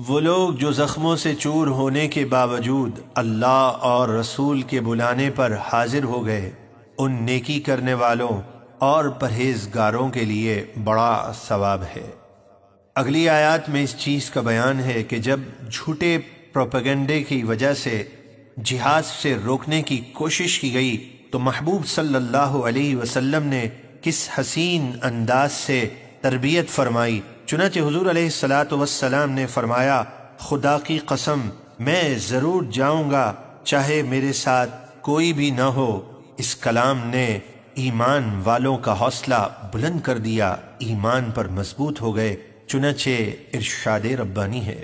वो लोग जो जख्मों से चूर होने के बावजूद अल्लाह और रसूल के बुलाने पर हाजिर हो गए, उन नेकी करने वालों और परहेजगारों के लिए बड़ा सवाब है। अगली आयत में इस चीज़ का बयान है कि जब झूठे प्रोपेगेंडे की वजह से जिहाद से रोकने की कोशिश की गई तो महबूब सल्लल्लाहु अलैहि वसल्लम ने किस हसीन अंदाज से तरबियत फरमाई चुनाचे हुजूर वसलाम ने फरमाया खुदा की कसम मैं ज़रूर जाऊंगा चाहे मेरे साथ कोई भी न हो इस कलाम ने ईमान वालों का हौसला बुलंद कर दिया ईमान पर मजबूत हो गए चुनाचे इरशाद रब्बानी है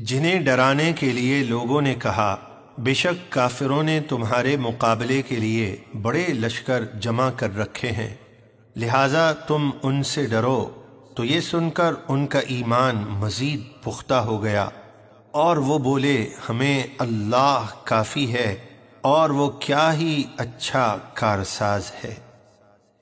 जिन्हें डराने के लिए लोगों ने कहा बेशक काफिरों ने तुम्हारे मुकाबले के लिए बड़े लश्कर जमा कर रखे हैं लिहाजा तुम उनसे डरो तो ये सुनकर उनका ईमान मजीद पुख्ता हो गया और वो बोले हमें अल्लाह काफ़ी है और वो क्या ही अच्छा कारसाज है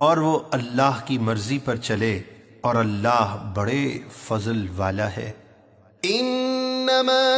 और वो अल्लाह की मर्जी पर चले और अल्लाह बड़े फजल वाला है इन्नमा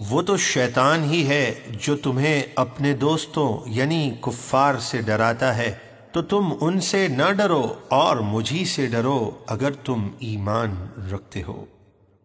वो तो शैतान ही है जो तुम्हें अपने दोस्तों यानी कुफ्फार से डराता है तो तुम उनसे न डरो और मुझी से डरो अगर तुम ईमान रखते हो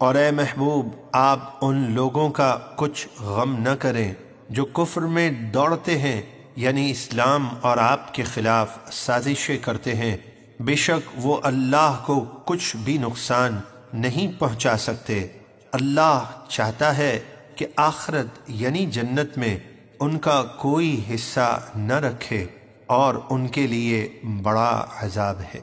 और ए महबूब, आप उन लोगों का कुछ गम न करें जो कुफ्र में दौड़ते हैं, यानी इस्लाम और आपके खिलाफ साजिशें करते हैं। बेशक वो अल्लाह को कुछ भी नुकसान नहीं पहुँचा सकते। अल्लाह चाहता है कि आखरत, यानी जन्नत में, उनका कोई हिस्सा न रखे और उनके लिए बड़ा अजाब है।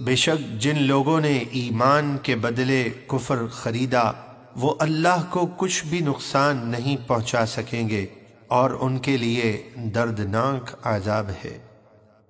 बेशक जिन लोगों ने ईमान के बदले कुफर खरीदा वो अल्लाह को कुछ भी नुकसान नहीं पहुंचा सकेंगे और उनके लिए दर्दनाक आजाब है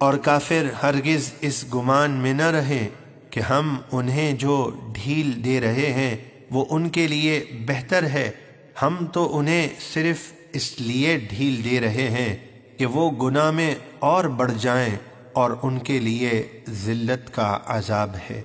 और काफिर हरगिज इस गुमान में न रहे कि हम उन्हें जो ढील दे रहे हैं वो उनके लिए बेहतर है हम तो उन्हें सिर्फ इसलिए ढील दे रहे हैं कि वो गुनाह में और बढ़ जाएं और उनके लिए जिल्लत का अजाब है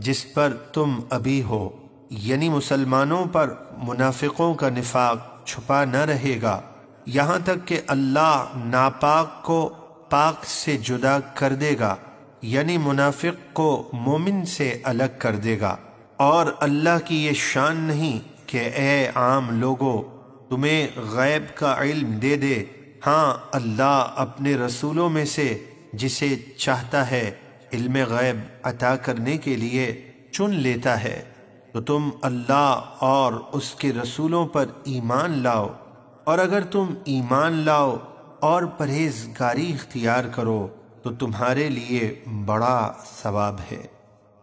जिस पर तुम अभी हो। यानी मुसलमानों पर मुनाफिकों का निफाक छुपा न रहेगा। यहाँ तक कि अल्लाह नापाक को पाक से जुदा कर देगा। यानी मुनाफिक को मोमिन से अलग कर देगा। और अल्लाह की ये शान नहीं कि, ए आम लोगों, तुम्हें गैब का इल्म दे दे। हाँ अल्लाह अपने रसूलों में से जिसे चाहता है इल्म गैब अता करने के लिए चुन लेता है तो तुम अल्लाह और उसके रसूलों पर ईमान लाओ और अगर तुम ईमान लाओ और परहेजगारी इख्तियार करो तो तुम्हारे लिए बड़ा सवाब है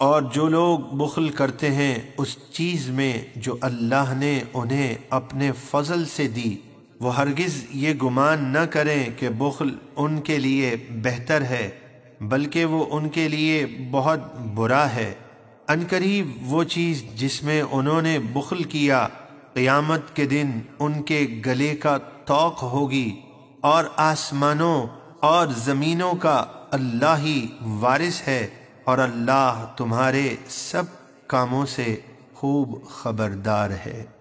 और जो लोग बुखल करते हैं उस चीज़ में जो अल्लाह ने उन्हें अपने फजल से दी वो हरगिज़ ये गुमान न करें कि बुखल उनके लिए बेहतर है, बल्कि वो उनके लिए बहुत बुरा है। अनकरीब वो चीज़ जिसमें उन्होंने बुखल किया, क़यामत के दिन उनके गले का तोक होगी और आसमानों और ज़मीनों का अल्लाह ही वारिस है और अल्लाह तुम्हारे सब कामों से खूब खबरदार है।